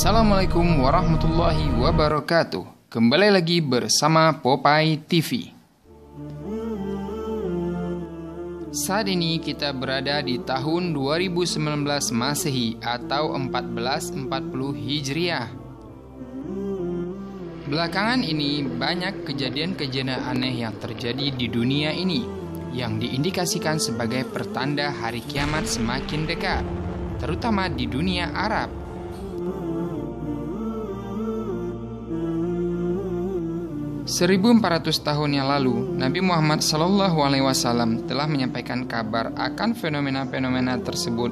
Assalamualaikum warahmatullahi wabarakatuh. Kembali lagi bersama Popeye TV. Saat ini kita berada di tahun 2019 Masehi atau 1440 Hijriah. Belakangan ini banyak kejadian-kejadian aneh yang terjadi di dunia ini yang diindikasikan sebagai pertanda hari kiamat semakin dekat, terutama di dunia Arab. 1400 tahun yang lalu, Nabi Muhammad Shallallahu Alaihi Wasallam telah menyampaikan kabar akan fenomena-fenomena tersebut.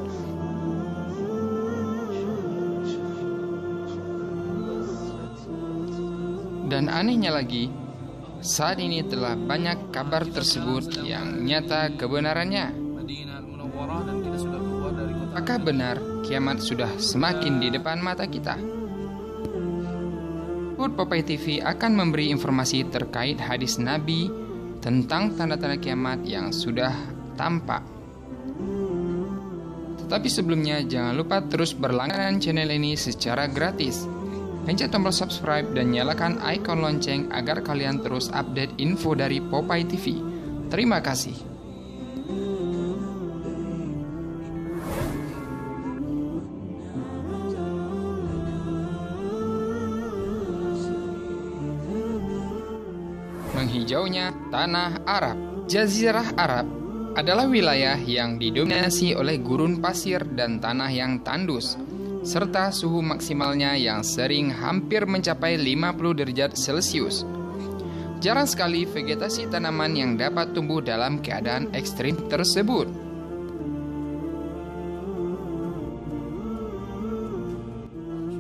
Dan anehnya lagi, saat ini telah banyak kabar tersebut yang nyata kebenarannya. Apakah benar kiamat sudah semakin di depan mata kita? Berikut Popeye TV akan memberi informasi terkait hadis Nabi tentang tanda-tanda kiamat yang sudah tampak. Tetapi sebelumnya jangan lupa terus berlangganan channel ini secara gratis. Pencet tombol subscribe dan nyalakan icon lonceng agar kalian terus update info dari Popeye TV. Terima kasih. Menghijaunya tanah Arab. Jazirah Arab adalah wilayah yang didominasi oleh gurun pasir dan tanah yang tandus, serta suhu maksimalnya yang sering hampir mencapai 50 derajat Celcius. Jarang sekali vegetasi tanaman yang dapat tumbuh dalam keadaan ekstrim tersebut.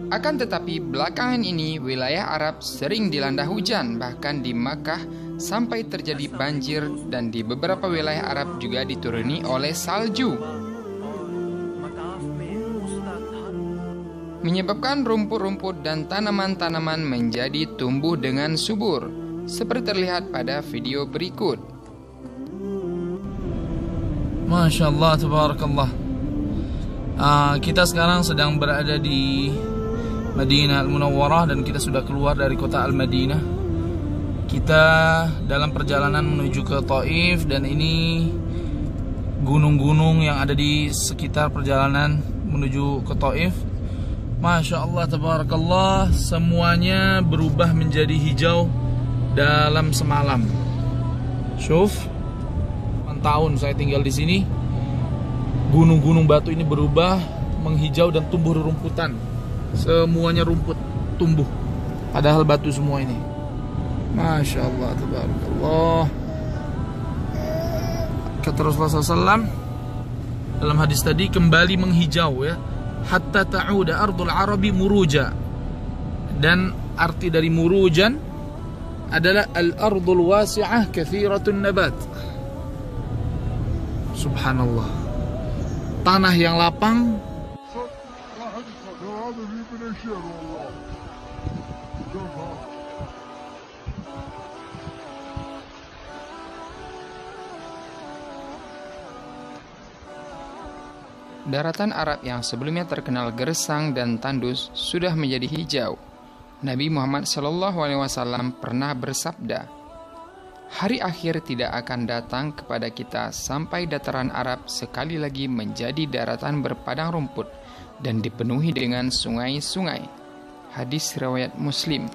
Akan tetapi belakangan ini wilayah Arab sering dilanda hujan bahkan di Makkah sampai terjadi banjir dan di beberapa wilayah Arab juga dituruni oleh salju. Menyebabkan rumput-rumput dan tanaman-tanaman menjadi tumbuh dengan subur seperti terlihat pada video berikut. Masya Allah, tabarakallah. Uh, kita sekarang sedang berada di Madinah Al-Munawwarah dan kita sudah keluar dari kota Al-Madinah. Kita dalam perjalanan menuju ke Taif dan ini gunung-gunung yang ada di sekitar perjalanan menuju ke Taif. Masya Allah, tabarakallah, semuanya berubah menjadi hijau dalam semalam. Syuf, tahun saya tinggal di sini, gunung-gunung batu ini berubah menghijau dan tumbuh rerumputan semuanya rumput tumbuh. Padahal batu semua ini. Masya Allah Tabarakallah. Kata Rasulullah SAW dalam hadis tadi kembali menghijau ya. Hatta ta'uda ardul arabi muruja. Dan arti dari murujan adalah al-ardul wasi'ah kathiratun nabat. Subhanallah. Tanah yang lapang Daratan Arab yang sebelumnya terkenal gersang dan tandus sudah menjadi hijau. Nabi Muhammad Shallallahu Alaihi Wasallam pernah bersabda, "Hari akhir tidak akan datang kepada kita sampai dataran Arab sekali lagi menjadi daratan berpadang rumput dan dipenuhi dengan sungai-sungai." Hadis riwayat Muslim.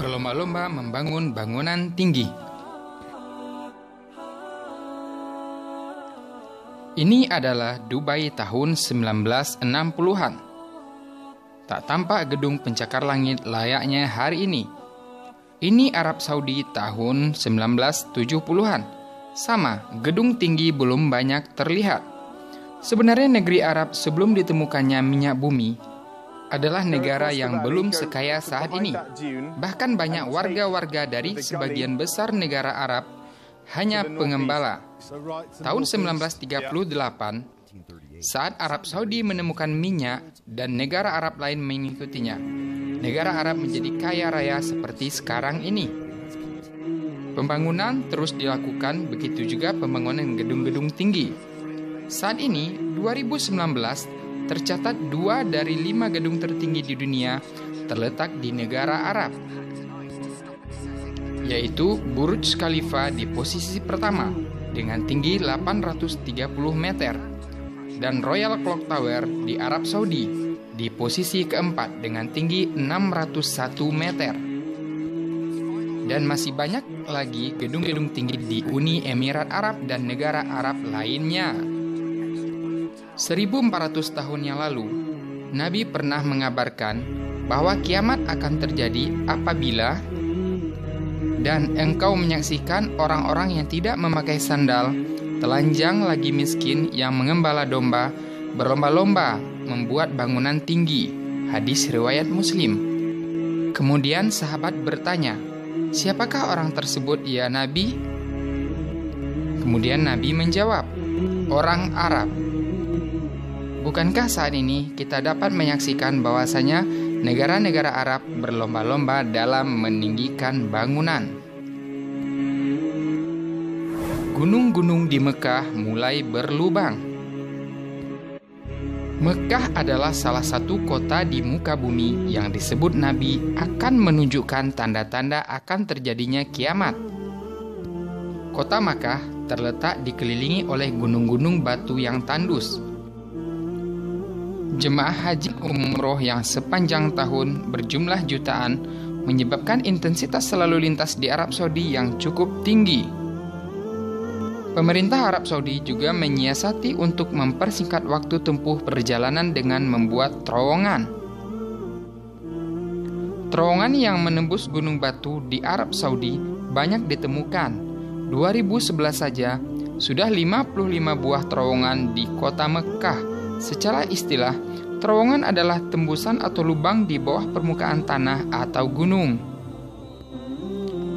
Berlomba-lomba membangun bangunan tinggi Ini adalah Dubai tahun 1960-an. Tak tampak gedung pencakar langit layaknya hari ini. Ini Arab Saudi tahun 1970-an. Sama, gedung tinggi belum banyak terlihat. Sebenarnya negeri Arab sebelum ditemukannya minyak bumi adalah negara yang belum sekaya saat ini. Bahkan banyak warga-warga dari sebagian besar negara Arab hanya pengembala. Tahun 1938, saat Arab Saudi menemukan minyak dan negara Arab lain mengikutinya, negara Arab menjadi kaya raya seperti sekarang ini. Pembangunan terus dilakukan, begitu juga pembangunan gedung-gedung tinggi. Saat ini, 2019, tercatat dua dari lima gedung tertinggi di dunia terletak di negara Arab, yaitu Burj Khalifa di posisi pertama dengan tinggi 830 meter dan Royal Clock Tower di Arab Saudi di posisi keempat dengan tinggi 601 meter. Dan masih banyak lagi gedung-gedung tinggi di Uni Emirat Arab dan negara Arab lainnya. 1400 tahun yang lalu, Nabi pernah mengabarkan bahwa kiamat akan terjadi apabila dan engkau menyaksikan orang-orang yang tidak memakai sandal, telanjang lagi miskin yang mengembala domba, berlomba-lomba membuat bangunan tinggi. Hadis riwayat Muslim. Kemudian sahabat bertanya, "Siapakah orang tersebut ya Nabi?" Kemudian Nabi menjawab, "Orang Arab." Bukankah saat ini kita dapat menyaksikan bahwasanya negara-negara Arab berlomba-lomba dalam meninggikan bangunan? Gunung-gunung di Mekah mulai berlubang. Mekah adalah salah satu kota di muka bumi yang disebut Nabi akan menunjukkan tanda-tanda akan terjadinya kiamat. Kota Makkah terletak dikelilingi oleh gunung-gunung batu yang tandus Jemaah haji umroh yang sepanjang tahun berjumlah jutaan menyebabkan intensitas selalu lintas di Arab Saudi yang cukup tinggi. Pemerintah Arab Saudi juga menyiasati untuk mempersingkat waktu tempuh perjalanan dengan membuat terowongan. Terowongan yang menembus gunung batu di Arab Saudi banyak ditemukan. 2011 saja sudah 55 buah terowongan di kota Mekah. Secara istilah, Terowongan adalah tembusan atau lubang di bawah permukaan tanah atau gunung.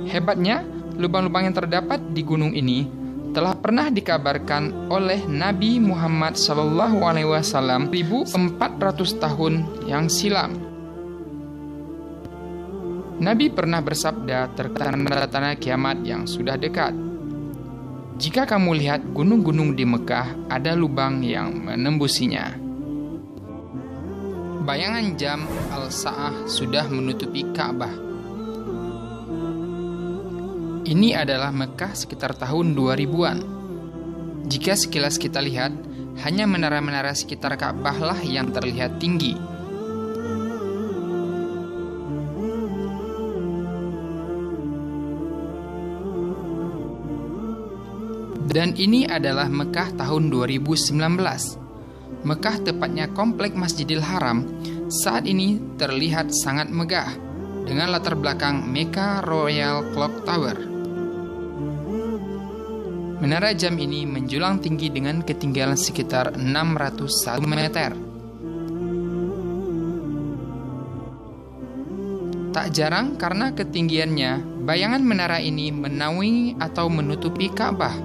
Hebatnya, lubang-lubang yang terdapat di gunung ini telah pernah dikabarkan oleh Nabi Muhammad SAW 1400 tahun yang silam. Nabi pernah bersabda terkait tanda-tanda kiamat yang sudah dekat. Jika kamu lihat gunung-gunung di Mekah, ada lubang yang menembusinya. Bayangan jam Al-Sa'ah sudah menutupi Ka'bah. Ini adalah Mekah sekitar tahun 2000-an. Jika sekilas kita lihat, hanya menara-menara sekitar Ka'bah lah yang terlihat tinggi. Dan ini adalah Mekah tahun 2019. Mekah tepatnya komplek Masjidil Haram saat ini terlihat sangat megah dengan latar belakang Mecca Royal Clock Tower. Menara jam ini menjulang tinggi dengan ketinggian sekitar 601 meter. Tak jarang karena ketinggiannya, bayangan menara ini menaungi atau menutupi Ka'bah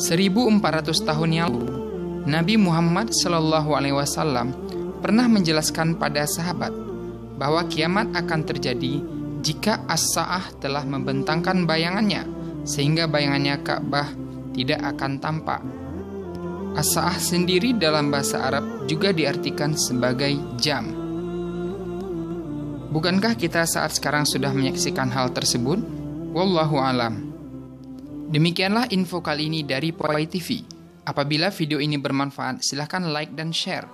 1400 tahun yang lalu, Nabi Muhammad Shallallahu Alaihi Wasallam pernah menjelaskan pada sahabat bahwa kiamat akan terjadi jika as-sa'ah telah membentangkan bayangannya sehingga bayangannya Ka'bah tidak akan tampak. As-sa'ah sendiri dalam bahasa Arab juga diartikan sebagai jam. Bukankah kita saat sekarang sudah menyaksikan hal tersebut? Wallahu alam. Demikianlah info kali ini dari Poi TV. Apabila video ini bermanfaat, silahkan like dan share.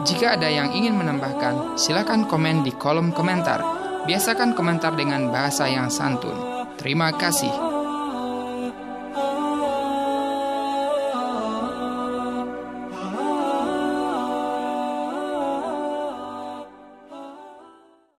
Jika ada yang ingin menambahkan, silahkan komen di kolom komentar. Biasakan komentar dengan bahasa yang santun. Terima kasih.